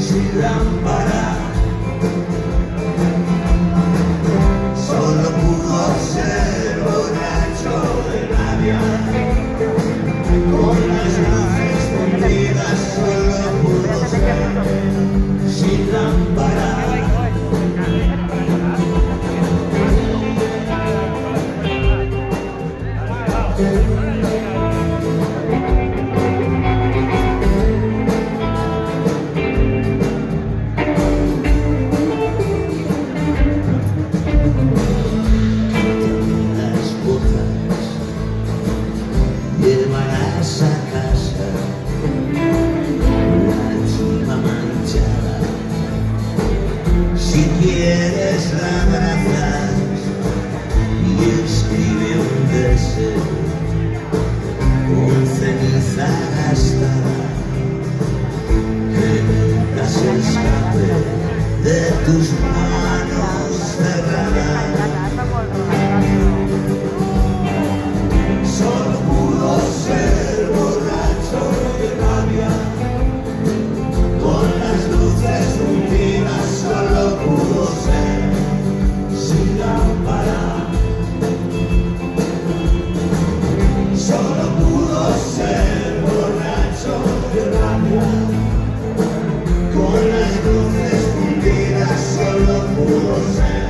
sin lámpara. Solo pudo ser borracho de rabia. Con las luces fundidas solo pudo ser sin lámpara quieres abrazar y escribe un verso con ceniza. Con las luces fundidas solo pudo ser